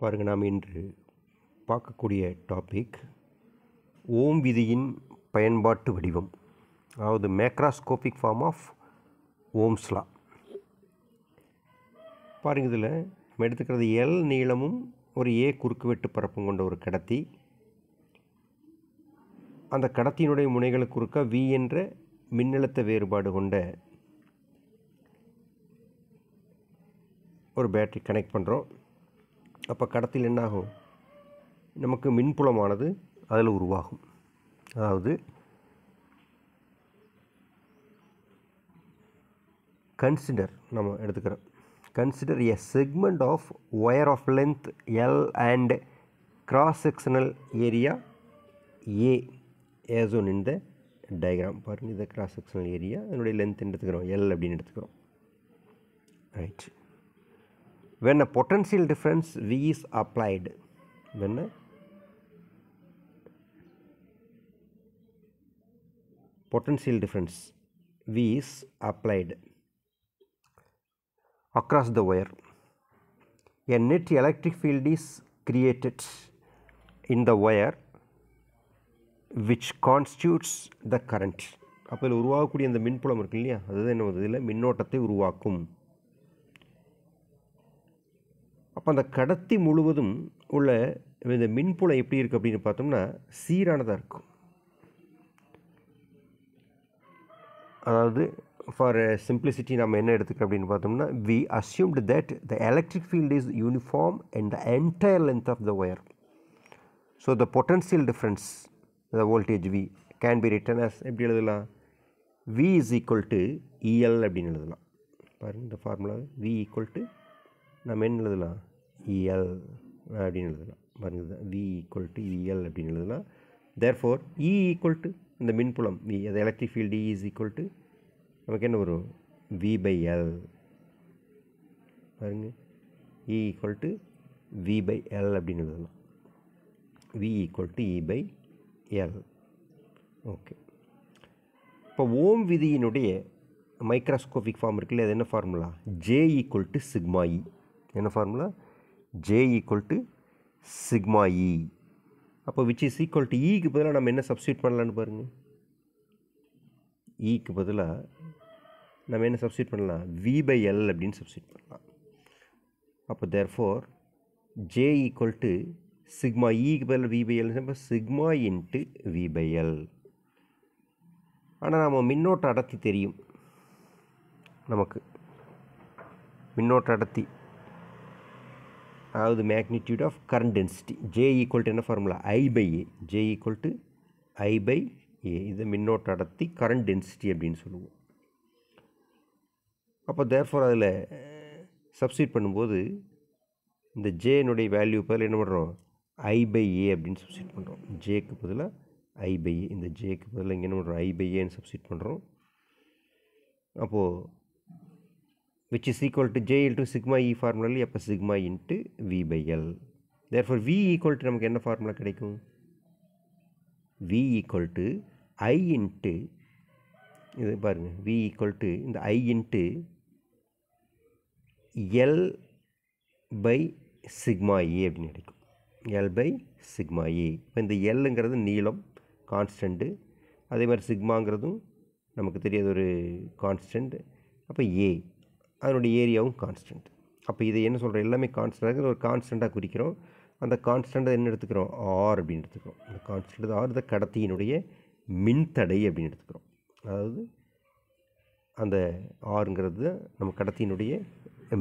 பாருங்கள் நாம் இன்று பார்க்கக்கூடிய டாபிக் ஓம் விதியின் பயன்பாட்டு வடிவம் அதாவது மேக்ராஸ்கோபிக் ஃபார்ம் ஆஃப் ஓம்ஸ்லா பாருங்கள் இதில் நம்ம எடுத்துக்கிறது எல் நீளமும் ஒரு ஏ குறுக்குவெட்டு பரப்பும் கொண்ட ஒரு கடத்தி. அந்த கடத்தியினுடைய முனைகளுக்கு குறுக்க வி என்ற மின்னழுத்த வேறுபாடு கொண்ட ஒரு பேட்டரி கனெக்ட் பண்ணுறோம் அப்போ கடத்தில் என்னாகும்? நமக்கு மின்புலமானது அதில் உருவாகும். அதாவது கன்சிடர் நம்ம எடுத்துக்கிறோம். Consider a segment of wire of length L and cross sectional area A as one இந்த டயக்ராம் பாருங்கள் இந்த கிராஸ் செக்ஷனல் ஏரியா அதனுடைய லென்த் எடுத்துக்கிறோம்? எல் அப்படின்னு எடுத்துக்கிறோம். Right when a potential difference V is applied when a potential difference V is applied across the wire a net electric field is created in the wire which constitutes the current அப்போ இதில் உருவாகக்கூடிய அந்த மின்புலம் இருக்கு இல்லையா அதுதான் என்ன இதில் மின்னோட்டத்தை உருவாக்கும் அப்போ அந்த கடத்தி முழுவதும் உள்ள இந்த மின்புலம் எப்படி இருக்குது அப்படின்னு பார்த்தோம்னா சீரானதாக இருக்கும். அதாவது ஃபார் சிம்பிளிசிட்டி நம்ம என்ன எடுத்துக்கிறோம் அப்படின்னு பார்த்தோம்னா we assumed that the electric field is uniform and the entire length of the wire so the potential difference the voltage V can be written as எப்படி எழுதலாம்? V is equal to E L அப்படின்னு எழுதலாம். பாருங்கள் இந்த formula we equal to நம்ம என்ன எழுதலாம்? EL அப்படின்னு எழுதலாம். பாருங்க வி ஈக்குவல் டு இஎல் அப்படின்னு எழுதலாம் therefore E equal to இந்த மின்புலம் வி அது electric field E is equal to நமக்கு என்ன வரும்? வி பை எல் பாருங்க E equal to V by L அப்படின்னு எழுதலாம். V equal to E by L okay இப்போ ஓம் விதியினுடைய மைக்ராஸ்கோபிக் ஃபார்ம் இருக்குல்ல அது என்ன formula J equal to sigma E என்ன formula J equal to sigma E அப்போ விச் இஸ் ஈக்குவல் டு ஈக்கு பதிலாக நம்ம என்ன சப்ஸ்டியூட் பண்ணலான்னு பாருங்கள் ஈக்கு e பதிலாக நம்ம என்ன சப்ஸ்டியூட் பண்ணலாம்? வி பை எல் அப்படின்னு சப்ஸ்டியூட் பண்ணலாம். அப்போ therefore J equal to sigma இக்கு பதிலாக வி பை எல் இப்போ sigma into V by L ஆனால் நம்ம மின்னோட்ட அடர்த்தி தெரியும் நமக்கு. மின்னோட்ட அடர்த்தி. அதாவது magnitude of current density J equal to என்ன formula I by A J equal to I by A இது மின்னோட்ட அடர்த்தி கரண்ட் டென்சிட்டி அப்படின்னு சொல்லுவோம். அப்போ தேர்ஃபோர் அதில் சப்ஸ்டியூட் பண்ணும்போது இந்த ஜேனுடைய வேல்யூ பதில் என்ன பண்ணுறோம்? ஐ பை ஏ அப்படின்னு சப்ஸ்டியூட் பண்ணுறோம். ஜேக்கு பதிலாக ஐ பை ஏ இந்த ஜேக்கு பதிலாக இங்கே என்ன பண்ணுறோம்? ஐ பை ஏன்னு சப்ஸ்டியூட் பண்ணுறோம். அப்போது which is equal to j into sigma e ஃபார்முலாவில் அப்போ sigma into v by l. Therefore v equal to நமக்கு என்ன formula கிடைக்கும்? V equal to i into இது பாருங்க v equal to இந்த i into l by sigma e அப்படின்னு கிடைக்கும். L by sigma e. இப்போ இந்த எல்லுங்கிறது நீளம் கான்ஸ்டண்ட்டு அதே மாதிரி சிக்மாங்கிறதும் நமக்கு தெரியாத ஒரு கான்ஸ்டன்ட் அப்போ ஏ அதனுடைய ஏரியாவும் கான்ஸ்டன்ட் அப்போ இதை என்ன சொல்கிறோம் எல்லாமே கான்ஸ்டன்டாக ஒரு கான்ஸ்டண்ட்டாக குறிக்கிறோம். அந்த கான்ஸ்டண்ட்டை என்ன எடுத்துக்கிறோம்? ஆர் அப்படின்னு எடுத்துக்கிறோம். அந்த கான்ஸ்டன்ட் ஆர் இந்த கடத்தியினுடைய மின்தடை அப்படின்னு எடுத்துக்கிறோம். அதாவது அந்த ஆறுங்கிறது நம்ம கடத்தியினுடைய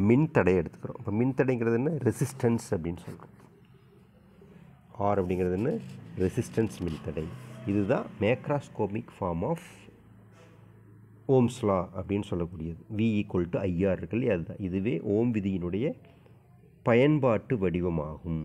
மின்தடை எடுத்துக்கிறோம். இப்போ மின்தடைங்கிறது என்ன? ரெசிஸ்டன்ஸ் அப்படின்னு சொல்கிறோம் ஆர் அப்படிங்கிறது என்ன? ரெசிஸ்டன்ஸ் மின்தடை. இதுதான் மேக்ராஸ்கோமிக் ஃபார்ம் ஆஃப் ஓம்ஸ்லா அப்படின்னு சொல்லக்கூடியது. வி ஈக்குவல் டு ஐஆர் இருக்கு இல்லையா அதுதான். இதுவே ஓம் விதியினுடைய பயன்பாட்டு வடிவமாகும்.